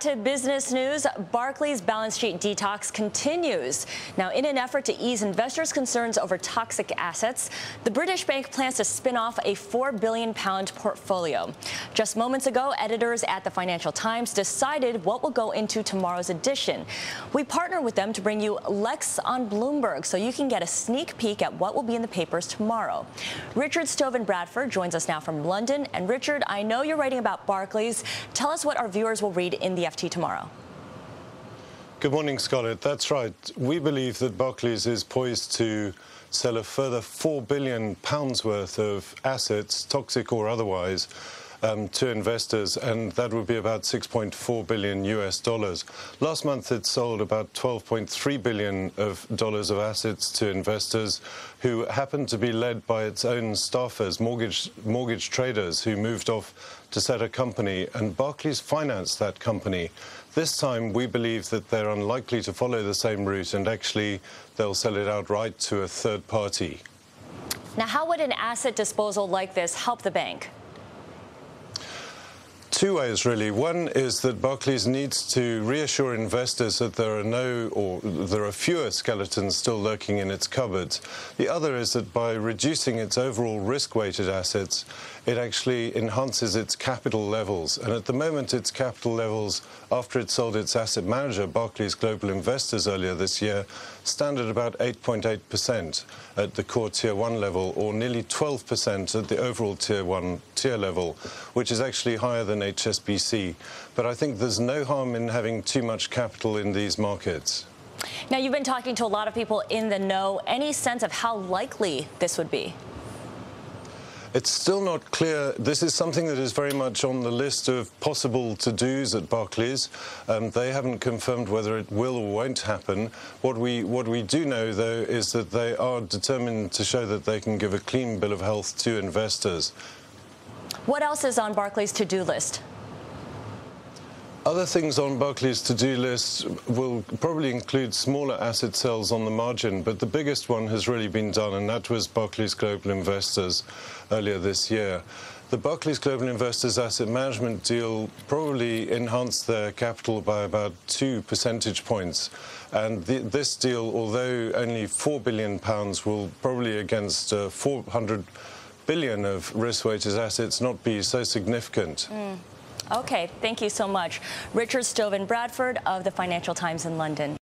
to business news. Barclays balance sheet detox continues. Now, in an effort to ease investors' concerns over toxic assets, the British bank plans to spin off a £4 billion portfolio. Just moments ago, editors at the Financial Times decided what will go into tomorrow's edition. We partner with them to bring you Lex on Bloomberg so you can get a sneak peek at what will be in the papers tomorrow. Richard Stovin-Bradford joins us now from London. And Richard, I know you're writing about Barclays. Tell us what our viewers will read in the Tomorrow. Good morning, Scarlet. That's right. We believe that Barclays is poised to sell a further £4 billion worth of assets, toxic or otherwise, um, to investors, and that would be about 6.4 billion US dollars. Last month, it sold about 12.3 billion of dollars of assets to investors who happened to be led by its own staffers, mortgage mortgage traders who moved off to set a company, and Barclays financed that company. This time, we believe that they're unlikely to follow the same route, and actually, they'll sell it outright to a third party. Now, how would an asset disposal like this help the bank? Two ways, really. One is that Barclays needs to reassure investors that there are no or there are fewer skeletons still lurking in its cupboards. The other is that by reducing its overall risk-weighted assets, it actually enhances its capital levels. And at the moment, its capital levels, after it sold its asset manager, Barclays Global Investors, earlier this year, stand at about 8.8% at the core Tier 1 level, or nearly 12% at the overall Tier 1 tier level, which is actually higher than HSBC. But I think there's no harm in having too much capital in these markets. Now, you've been talking to a lot of people in the know. Any sense of how likely this would be? It's still not clear. This is something that is very much on the list of possible to-dos at Barclays. Um, they haven't confirmed whether it will or won't happen. What we what we do know, though, is that they are determined to show that they can give a clean bill of health to investors. What else is on Barclays' to-do list? Other things on Barclays' to-do list will probably include smaller asset sales on the margin, but the biggest one has really been done, and that was Barclays Global Investors earlier this year. The Barclays Global Investors asset management deal probably enhanced their capital by about two percentage points. And the, this deal, although only £4 billion, will probably against uh, 400 billion of risk-weighted assets not be so significant. Mm. Okay, thank you so much. Richard Stovin-Bradford of the Financial Times in London.